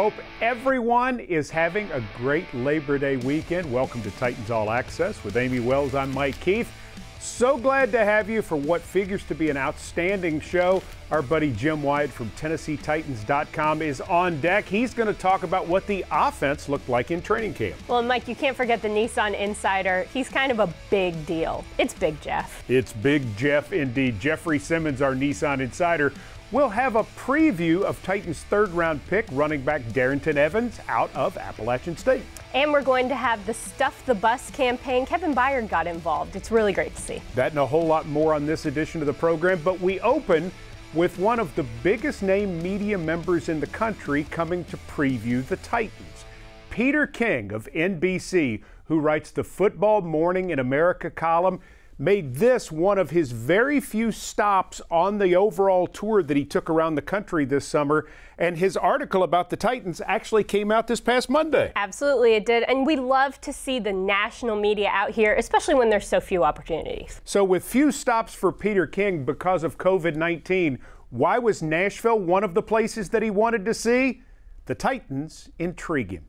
Hope everyone is having a great Labor Day weekend. Welcome to Titans All Access with Amie Wells. I'm Mike Keith. So glad to have you for what figures to be an outstanding show. Our buddy Jim Wyatt from TennesseeTitans.com is on deck. He's going to talk about what the offense looked like in training camp. Well, Mike, you can't forget the Nissan Insider. He's kind of a big deal. It's Big Jeff. It's Big Jeff indeed. Jeffrey Simmons, our Nissan Insider, We'll have a preview of Titans' third round pick, running back Darrynton Evans, out of Appalachian State. And we're going to have the Stuff the Bus campaign. Kevin Byard got involved. It's really great to see. That and a whole lot more on this edition of the program. But we open with one of the biggest name media members in the country coming to preview the Titans. Peter King of NBC, who writes the Football Morning in America column made this one of his very few stops on the overall tour that he took around the country this summer. And his article about the Titans actually came out this past Monday. Absolutely, it did. And we love to see the national media out here, especially when there's so few opportunities. So, with few stops for Peter King because of COVID 19, why was Nashville one of the places that he wanted to see? The Titans intrigue him.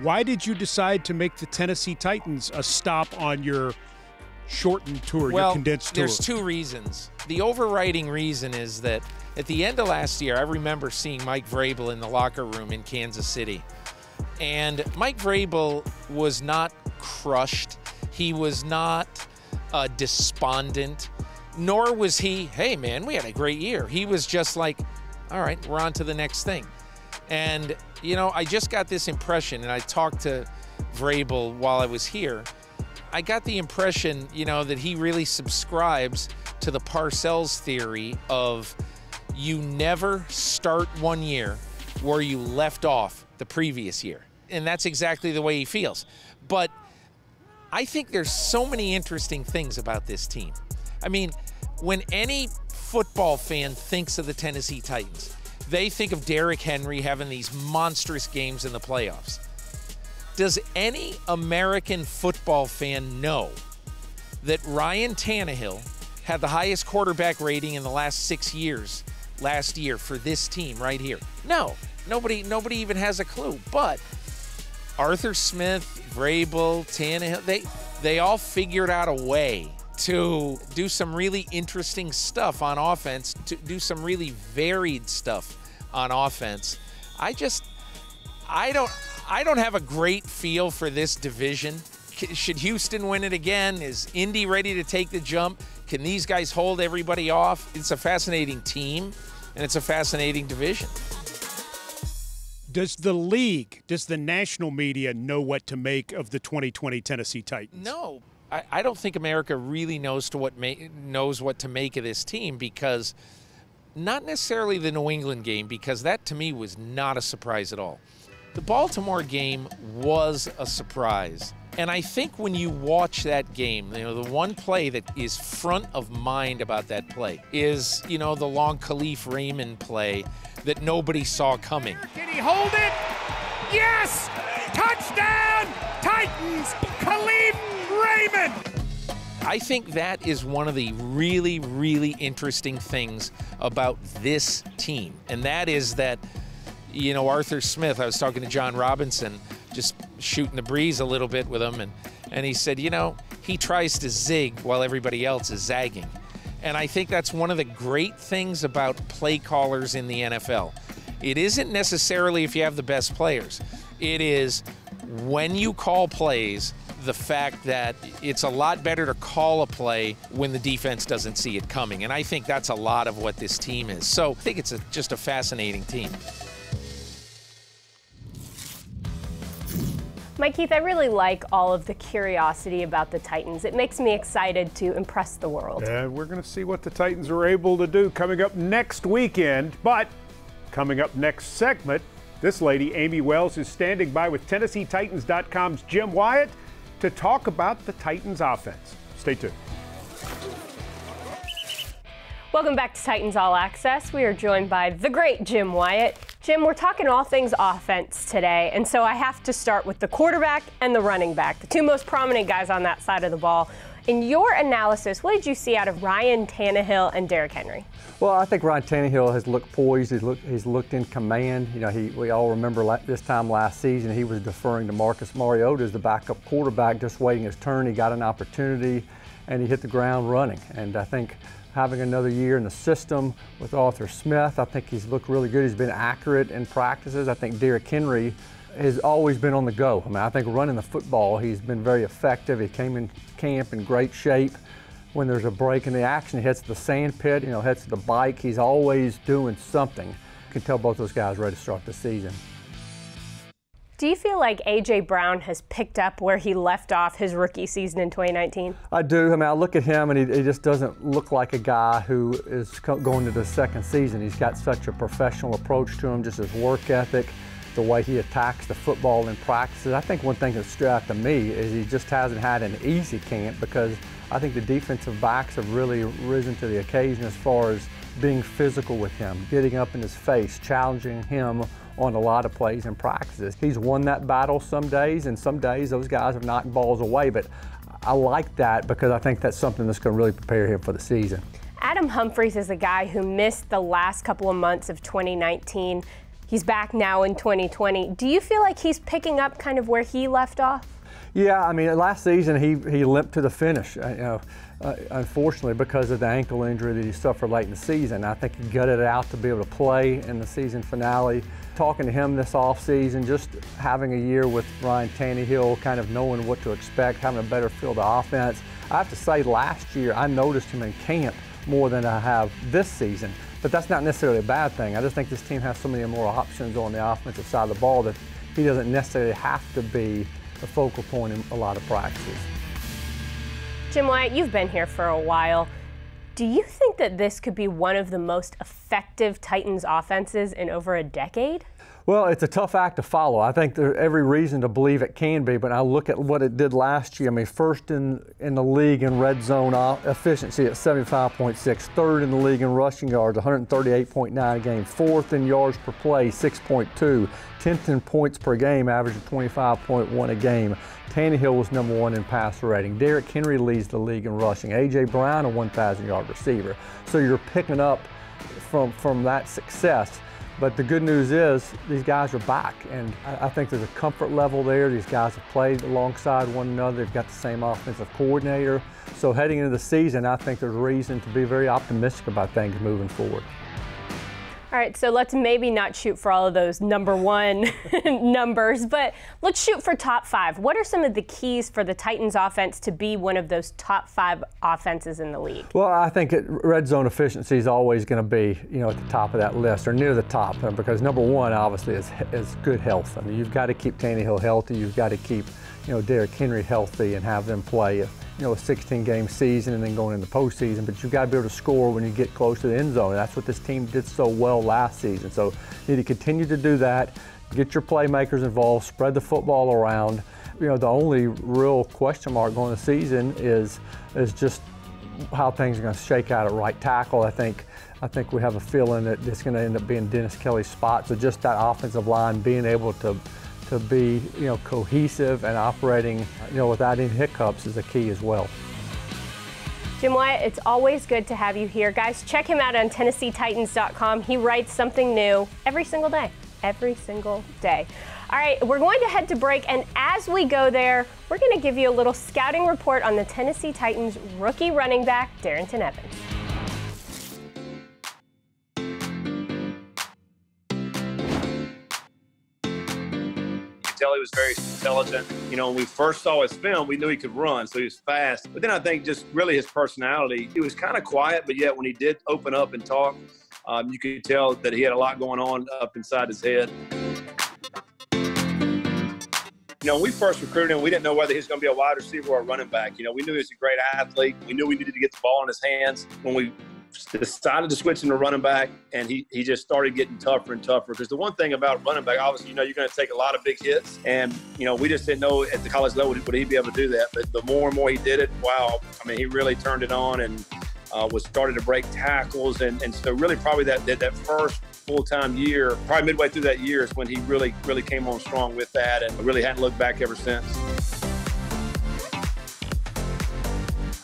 Why did you decide to make the Tennessee Titans a stop on your shortened tour, well, your condensed tour? There's two reasons. The overriding reason is that at the end of last year, I remember seeing Mike Vrabel in the locker room in Kansas City. And Mike Vrabel was not crushed. He was not uh, despondent, nor was he, hey man, we had a great year. He was just like, all right, we're on to the next thing. And, you know, I just got this impression, and I talked to Vrabel while I was here I got the impression, you know, that he really subscribes to the Parcells theory of you never start one year where you left off the previous year. And that's exactly the way he feels. But I think there's so many interesting things about this team. I mean, when any football fan thinks of the Tennessee Titans, they think of Derrick Henry having these monstrous games in the playoffs. Does any American football fan know that Ryan Tannehill had the highest quarterback rating in the last six years last year for this team right here? No, nobody, nobody even has a clue. But Arthur Smith, Vrabel, Tannehill, they they all figured out a way to do some really interesting stuff on offense, to do some really varied stuff on offense. I just, I don't, I don't have a great feel for this division. Should Houston win it again? Is Indy ready to take the jump? Can these guys hold everybody off? It's a fascinating team, and it's a fascinating division. Does the league, does the national media know what to make of the 2020 Tennessee Titans? No, I, I don't think America really knows to what knows what to make of this team because not necessarily the New England game because that to me was not a surprise at all. The Baltimore game was a surprise. And I think when you watch that game, you know, the one play that is front of mind about that play is, you know, the long Kalif Raymond play that nobody saw coming. Can he hold it? Yes! Touchdown! Titans! Kalif Raymond! I think that is one of the really, really interesting things about this team. And that is that you know, Arthur Smith, I was talking to Jon Robinson, just shooting the breeze a little bit with him, and, and he said, you know, he tries to zig while everybody else is zagging. And I think that's one of the great things about play callers in the NFL. It isn't necessarily if you have the best players, it is when you call plays, the fact that it's a lot better to call a play when the defense doesn't see it coming. And I think that's a lot of what this team is. So I think it's a, just a fascinating team. Mike Keith, I really like all of the curiosity about the Titans. It makes me excited to impress the world. And we're going to see what the Titans are able to do coming up next weekend. But coming up next segment, this lady, Amie Wells, is standing by with TennesseeTitans.com's Jim Wyatt to talk about the Titans offense. Stay tuned. Welcome back to Titans All Access. We are joined by the great Jim Wyatt. Jim, we're talking all things offense today, and so I have to start with the quarterback and the running back, the two most prominent guys on that side of the ball. In your analysis, what did you see out of Ryan Tannehill and Derrick Henry? Well, I think Ryan Tannehill has looked poised. He's looked, he's looked in command. You know, he, we all remember this time last season he was deferring to Marcus Mariota as the backup quarterback, just waiting his turn. He got an opportunity, and he hit the ground running. And I think having another year in the system with Arthur Smith, I think he's looked really good. He's been accurate in practices. I think Derrick Henry has always been on the go. I mean, I think running the football, he's been very effective. He came in camp in great shape. When there's a break in the action, he hits the sand pit, you know, hits the bike. He's always doing something. You can tell both those guys ready to start the season. Do you feel like A.J. Brown has picked up where he left off his rookie season in 2019? I do. I mean, I look at him and he, he just doesn't look like a guy who is going to the second season. He's got such a professional approach to him, just his work ethic the way he attacks the football in practices. I think one thing that stood out to me is he just hasn't had an easy camp because I think the defensive backs have really risen to the occasion as far as being physical with him, getting up in his face, challenging him on a lot of plays and practices. He's won that battle some days, and some days those guys have knocked balls away, but I like that because I think that's something that's going to really prepare him for the season. Adam Humphries is a guy who missed the last couple of months of 2019. He's back now in 2020. Do you feel like he's picking up kind of where he left off? Yeah, I mean, last season he, he limped to the finish. Uh, you know, uh, unfortunately, because of the ankle injury that he suffered late in the season. I think he gutted it out to be able to play in the season finale. Talking to him this offseason, just having a year with Ryan Tannehill, kind of knowing what to expect, having a better feel of the offense. I have to say, last year I noticed him in camp more than I have this season. But that's not necessarily a bad thing. I just think this team has so many more options on the offensive side of the ball that he doesn't necessarily have to be the focal point in a lot of practices. Jim Wyatt, you've been here for a while. Do you think that this could be one of the most effective Titans offenses in over a decade? Well, it's a tough act to follow. I think there's every reason to believe it can be, but I look at what it did last year. I mean, first in, in the league in red zone efficiency at 75.6, third in the league in rushing yards, 138.9 a game, fourth in yards per play, 6.2, 10th in points per game, averaging 25.1 a game. Tannehill was number one in passer rating. Derrick Henry leads the league in rushing. A.J. Brown, a 1,000 yard receiver. So you're picking up from, from that success. But the good news is these guys are back, and I think there's a comfort level there. These guys have played alongside one another. They've got the same offensive coordinator. So heading into the season, I think there's reason to be very optimistic about things moving forward. All right, so let's maybe not shoot for all of those number one numbers, but let's shoot for top five. What are some of the keys for the Titans offense to be one of those top five offenses in the league? Well, I think it, red zone efficiency is always going to be, you know, at the top of that list or near the top uh, because number one, obviously, is, is good health. I mean, you've got to keep Tannehill healthy. You've got to keep, you know, Derrick Henry healthy and have them play you know, a 16 game season and then going into postseason, but you've got to be able to score when you get close to the end zone. That's what this team did so well last season. So you need to continue to do that, get your playmakers involved, spread the football around. You know, the only real question mark going the season is is just how things are going to shake out at right tackle. I think I think we have a feeling that it's going to end up being Dennis Kelly's spot. So just that offensive line being able to to be you know cohesive and operating you know without any hiccups is a key as well. Jim Wyatt, it's always good to have you here. Guys, check him out on TennesseeTitans.com. He writes something new every single day. Every single day. All right, we're going to head to break, and as we go there, we're going to give you a little scouting report on the Tennessee Titans rookie running back, Darrynton Evans. Tell he was very intelligent. You know, when we first saw his film, we knew he could run, so he was fast. But then I think just really his personality, he was kind of quiet, but yet when he did open up and talk, um, you could tell that he had a lot going on up inside his head. You know, when we first recruited him, we didn't know whether he was going to be a wide receiver or a running back. You know, we knew he was a great athlete. We knew we needed to get the ball in his hands. When we decided to switch him to running back, and he, he just started getting tougher and tougher. Because the one thing about running back, obviously, you know, you're going to take a lot of big hits, and you know, we just didn't know at the college level would he be able to do that. But the more and more he did it, wow! I mean, he really turned it on and uh, was started to break tackles, and, and so really probably that that, that first full time year, probably midway through that year, is when he really, really came on strong with that and really hadn't looked back ever since.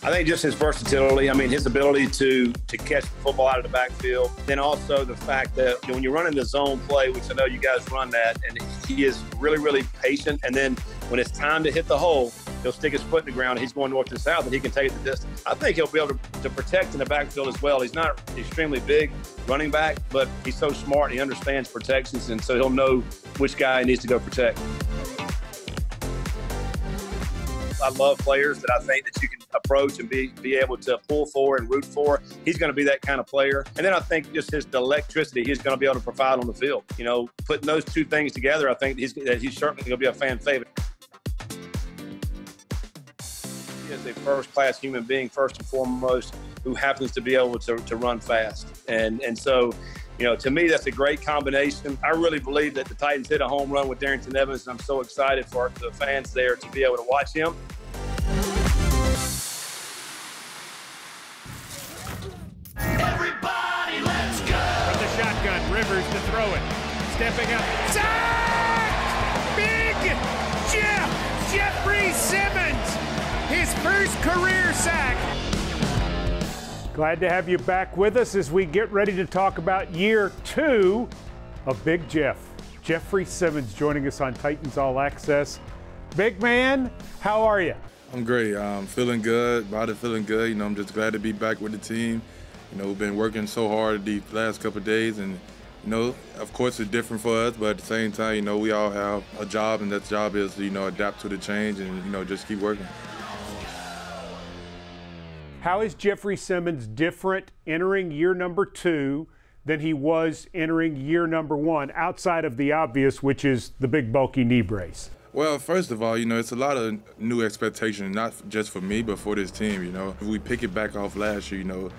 I think just his versatility. I mean, his ability to to catch the football out of the backfield. Then also the fact that when you're running the zone play, which I know you guys run that, and he is really, really patient. And then when it's time to hit the hole, he'll stick his foot in the ground. He's going north and south, and he can take it the distance. I think he'll be able to, to protect in the backfield as well. He's not extremely big running back, but he's so smart. He understands protections, and so he'll know which guy he needs to go protect. I love players that I think that you can approach and be be able to pull for and root for. He's going to be that kind of player. And then I think just his electricity he's going to be able to provide on the field. You know, putting those two things together, I think he's he's certainly going to be a fan favorite. He is a first class human being, first and foremost, who happens to be able to, to run fast. And and so you know, to me, that's a great combination. I really believe that the Titans hit a home run with Darrynton Evans, and I'm so excited for the fans there to be able to watch him. Everybody, let's go! From the shotgun, Rivers to throw it. Stepping up. Sack! Big Jeff! Jeffrey Simmons! His first career sack. Glad to have you back with us as we get ready to talk about year two of Big Jeff. Jeffrey Simmons joining us on Titans All Access. Big man, how are you? I'm great. I'm feeling good. Body feeling good. You know, I'm just glad to be back with the team. You know, we've been working so hard these last couple days, and you know, of course, it's different for us, but at the same time, you know, we all have a job, and that job is you know, adapt to the change and you know, just keep working. How is Jeffrey Simmons different entering year number two than he was entering year number one, outside of the obvious, which is the big bulky knee brace? Well, first of all, you know, it's a lot of new expectations, not just for me, but for this team, you know. If we pick it back off last year, you know,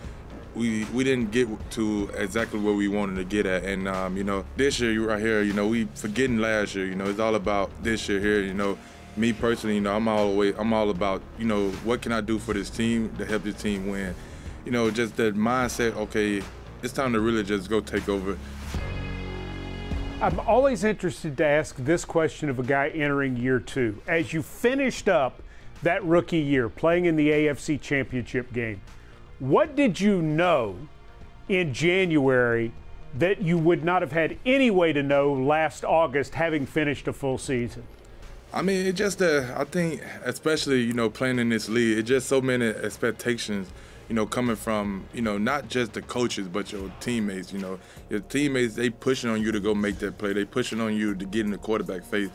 we we didn't get to exactly where we wanted to get at. And, um, you know, this year right here, you know, we forgetting last year, you know, it's all about this year here, you know. Me personally, you know, I'm all I'm all about, you know, what can I do for this team to help this team win? You know, just that mindset, okay, it's time to really just go take over. I'm always interested to ask this question of a guy entering year two. As you finished up that rookie year playing in the AFC Championship game, what did you know in January that you would not have had any way to know last August having finished a full season? I mean, it just uh, I think, especially you know, playing in this league, it's just so many expectations you know, coming from, you know, not just the coaches, but your teammates, you know. Your teammates, they pushing on you to go make that play. They pushing on you to get in the quarterback face.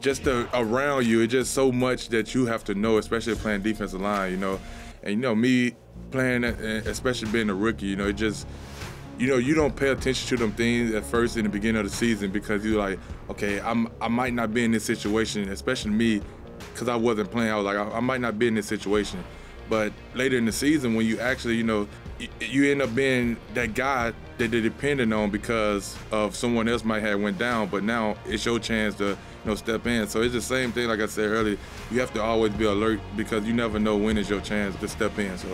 Just the, around you, it's just so much that you have to know, especially playing defensive line, you know. And, you know, me playing, especially being a rookie, you know, it just, you know, you don't pay attention to them things at first in the beginning of the season because you're like, okay, I'm, I might not be in this situation, especially me, because I wasn't playing. I was like, I, I might not be in this situation. But later in the season, when you actually, you know, you end up being that guy that they're depending on because of someone else might have went down, but now it's your chance to, you know, step in. So it's the same thing, like I said earlier. You have to always be alert because you never know when is your chance to step in. So.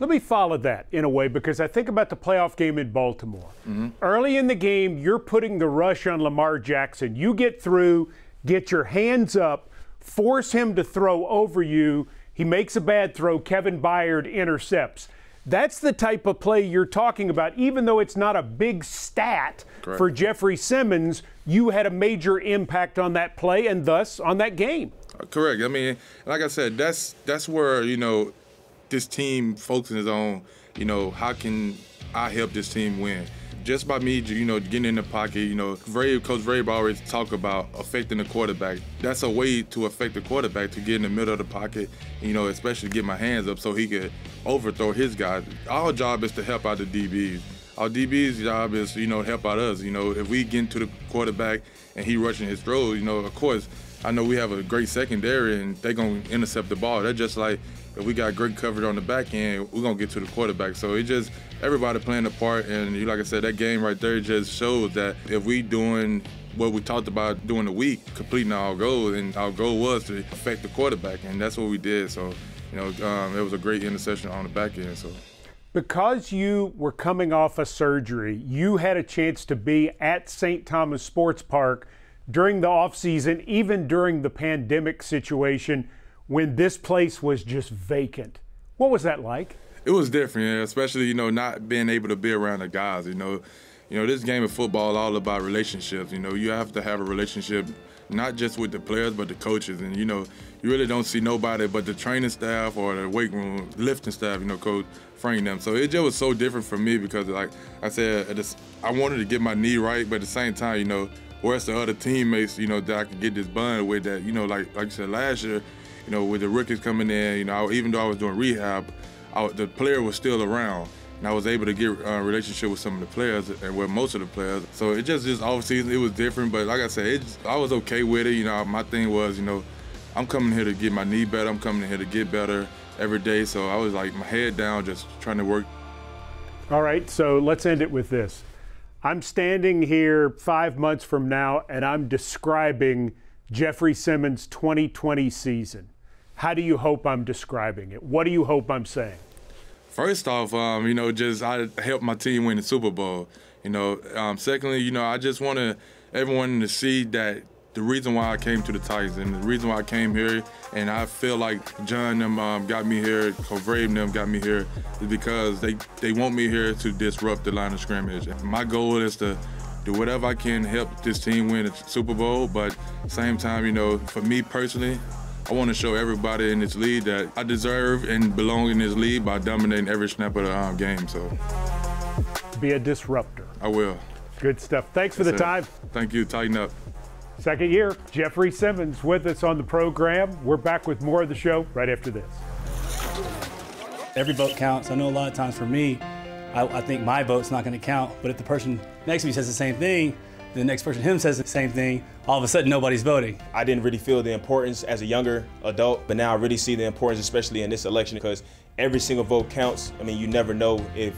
Let me follow that in a way because I think about the playoff game in Baltimore. Mm-hmm. Early in the game, you're putting the rush on Lamar Jackson. You get through, get your hands up, force him to throw over you he makes a bad throw. Kevin Byard intercepts. That's the type of play you're talking about. Even though it's not a big stat Correct. for Jeffrey Simmons, you had a major impact on that play and thus on that game. Uh, correct. I mean, like I said, that's that's where you know this team focuses on. You know, how can I help this team win? just by me, you know, getting in the pocket, you know, Vrabel, Coach Vrabel always talk about affecting the quarterback. That's a way to affect the quarterback to get in the middle of the pocket, you know, especially get my hands up so he could overthrow his guys. Our job is to help out the DBs. Our DB's job is, you know, help out us. You know, if we get into the quarterback and he rushing his throws, you know, of course, I know we have a great secondary and they're gonna intercept the ball. They're just like if we got great coverage on the back end, we're gonna get to the quarterback. So it just everybody playing a part, and you like I said, that game right there just shows that if we doing what we talked about during the week, completing our goal, and our goal was to affect the quarterback, and that's what we did. So, you know, um, it was a great interception on the back end. So. Because you were coming off a surgery, you had a chance to be at St. Thomas Sports Park during the offseason, even during the pandemic situation when this place was just vacant. What was that like? It was different, especially you know not being able to be around the guys. You know, you know this game of football all about relationships. You know, you have to have a relationship not just with the players but the coaches, and you know you really don't see nobody but the training staff or the weight room lifting staff. You know, coach Frank them. So it just was so different for me because like I said, I wanted to get my knee right, but at the same time, you know, where's the other teammates, you know, that I could get this bond with that, you know, like like you said last year, you know, with the rookies coming in, you know, even though I was doing rehab, I, the player was still around. And I was able to get a relationship with some of the players and with most of the players. So it just, just off season, it was different, but like I said, it I was okay with it. You know, my thing was, you know, I'm coming here to get my knee better. I'm coming here to get better every day. So I was like my head down, just trying to work. All right, so let's end it with this. I'm standing here five months from now and I'm describing Jeffrey Simmons' 2020 season. How do you hope I'm describing it? What do you hope I'm saying? First off, um, you know, just I helped my team win the Super Bowl. You know, um, secondly, you know, I just want everyone to see that the reason why I came to the Titans and the reason why I came here, and I feel like Jon them um, got me here, Covrave them got me here, is because they they want me here to disrupt the line of scrimmage. My goal is to do whatever I can to help this team win the Super Bowl, but same time, you know, for me personally, I want to show everybody in this league that I deserve and belong in this league by dominating every snap of the um, game. So, be a disruptor. I will. Good stuff. Thanks for That's the time. Thank you. Titan Up. Second year, Jeffrey Simmons with us on the program. We're back with more of the show right after this. Every vote counts. I know a lot of times for me, I, I think my vote's not going to count. But if the person next to me says the same thing, the next person him says the same thing, all of a sudden nobody's voting. I didn't really feel the importance as a younger adult, but now I really see the importance, especially in this election, because every single vote counts. I mean, you never know if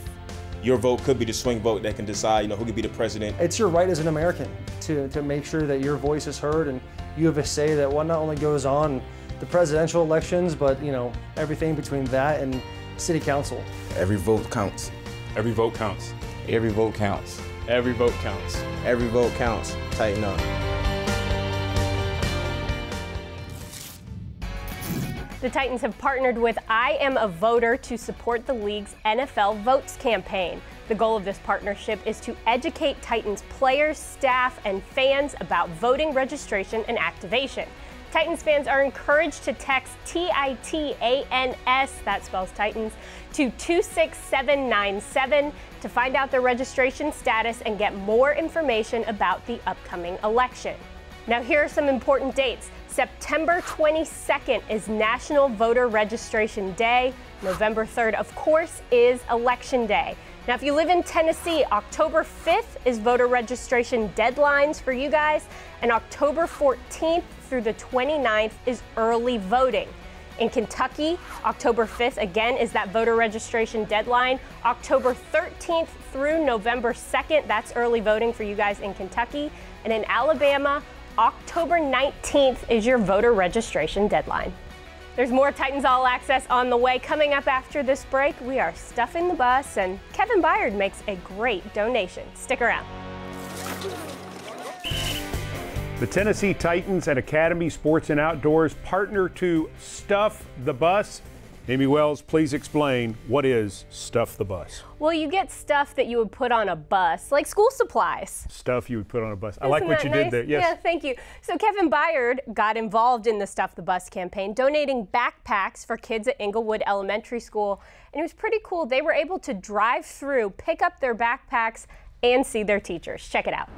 your vote could be the swing vote that can decide, you know, who could be the president. It's your right as an American to, to make sure that your voice is heard and you have a say that what not only goes on the presidential elections, but, you know, everything between that and city council. Every vote counts. Every vote counts. Every vote counts. Every vote counts. Every vote counts. Titan Up. The Titans have partnered with I Am a Voter to support the league's NFL Votes campaign. The goal of this partnership is to educate Titans players, staff, and fans about voting registration and activation. Titans fans are encouraged to text T I T A N S, that spells Titans, to 26797 to find out their registration status and get more information about the upcoming election. Now, here are some important dates. September 22nd is National Voter Registration Day. November 3rd, of course, is Election Day. Now, if you live in Tennessee, October 5th is voter registration deadlines for you guys, and October 14th through the 29th is early voting. In Kentucky, October 5th again is that voter registration deadline. October 13th through November 2nd, that's early voting for you guys in Kentucky. And in Alabama, October 19th is your voter registration deadline. There's more Titans All Access on the way. Coming up after this break, we are stuffing the bus, and Kevin Byard makes a great donation. Stick around. The Tennessee Titans and Academy Sports and Outdoors partner to stuff the bus. Amie Wells, please explain what is Stuff the Bus? Well, you get stuff that you would put on a bus, like school supplies. Stuff you would put on a bus. Isn't I like what you nice? did there. Yes. Yeah, thank you. So Kevin Byard got involved in the Stuff the Bus campaign, donating backpacks for kids at Englewood Elementary School. And it was pretty cool. They were able to drive through, pick up their backpacks, and see their teachers. Check it out.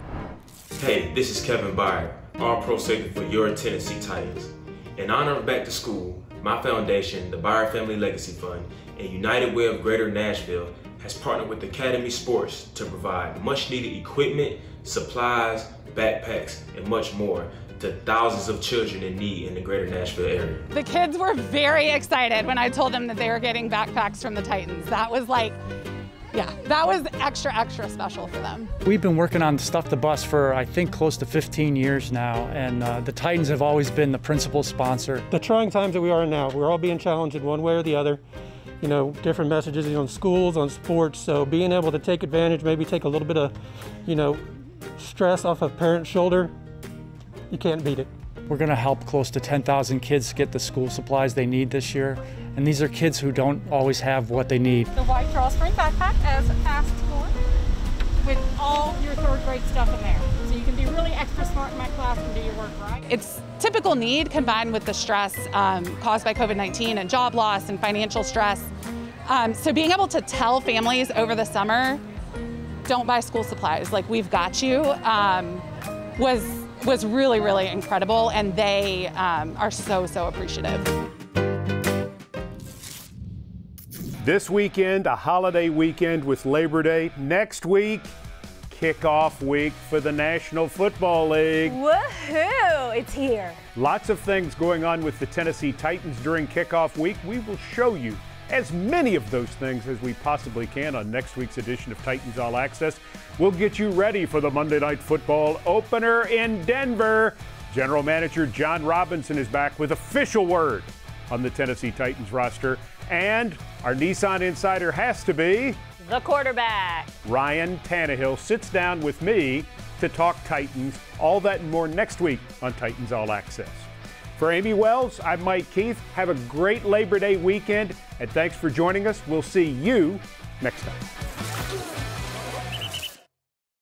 Hey, this is Kevin Byard, All Pro Safety for your Tennessee Titans. In honor of Back to School, my foundation, the Byard Family Legacy Fund, and United Way of Greater Nashville has partnered with Academy Sports to provide much needed equipment, supplies, backpacks, and much more to thousands of children in need in the greater Nashville area. The kids were very excited when I told them that they were getting backpacks from the Titans. That was like yeah, that was extra, extra special for them. We've been working on Stuff the Bus for, I think, close to 15 years now, and uh, the Titans have always been the principal sponsor. The trying times that we are in now, we're all being challenged in one way or the other. you know, different messages on schools, on sports. So being able to take advantage, maybe take a little bit of, you know, stress off a parent's shoulder, you can't beat it. We're going to help close to 10,000 kids get the school supplies they need this year. And these are kids who don't always have what they need. The white drawstring backpack as asked for with all your third grade stuff in there. So you can be really extra smart in my class and do your work right. It's typical need combined with the stress um, caused by COVID 19 and job loss and financial stress. Um, so being able to tell families over the summer, don't buy school supplies, like we've got you, um, was was really, really incredible, and they um, are so, so appreciative. This weekend, a holiday weekend with Labor Day. Next week, kickoff week for the National Football League. Woohoo! It's here. Lots of things going on with the Tennessee Titans during kickoff week. We will show you as many of those things as we possibly can on next week's edition of Titans All Access. We'll get you ready for the Monday Night Football opener in Denver. General Manager Jon Robinson is back with official word on the Tennessee Titans roster. And our Nissan insider has to be the quarterback. Ryan Tannehill sits down with me to talk Titans. All that and more next week on Titans All Access. For Amie Wells, I'm Mike Keith. Have a great Labor Day weekend, and thanks for joining us. We'll see you next time.